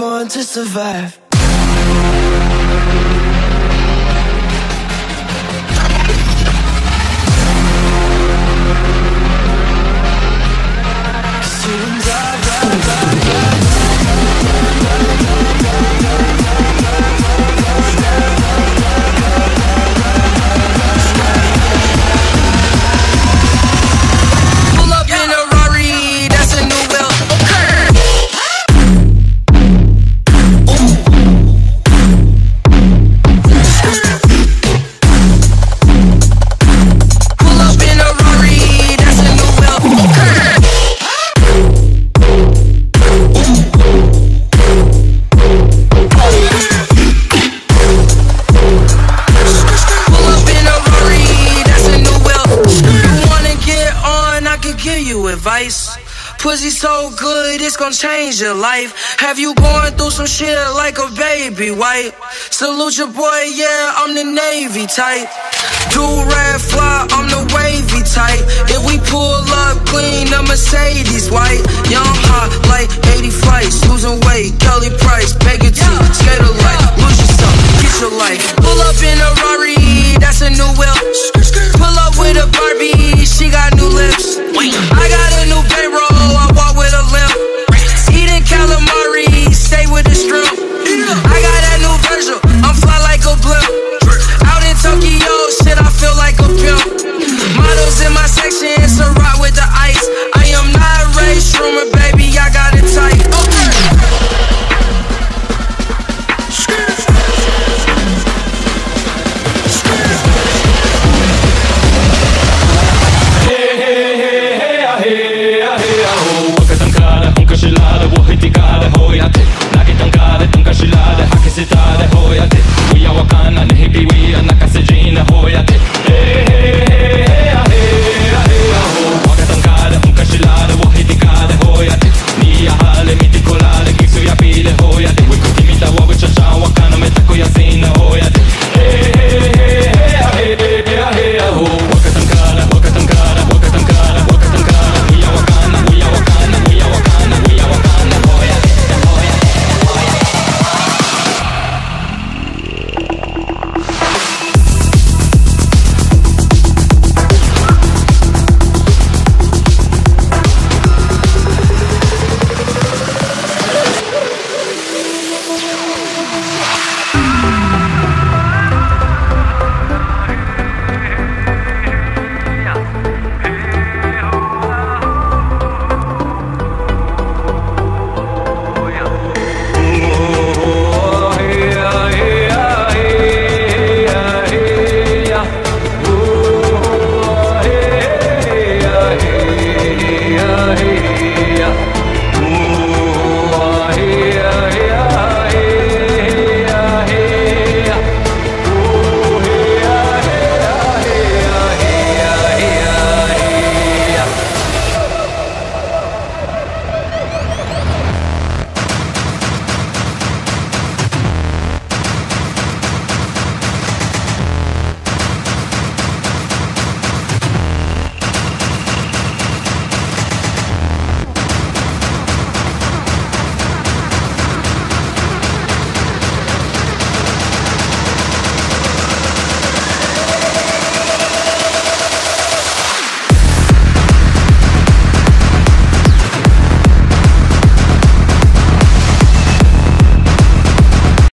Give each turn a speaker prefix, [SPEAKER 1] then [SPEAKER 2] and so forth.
[SPEAKER 1] born to survive. You advice. Pussy so good, it's gonna change your life. Have you going through some shit like a baby white? Salute your boy, yeah, I'm the Navy type. Do red fly, I'm the wavy type. If we pull up clean, the Mercedes white. Young hot like 80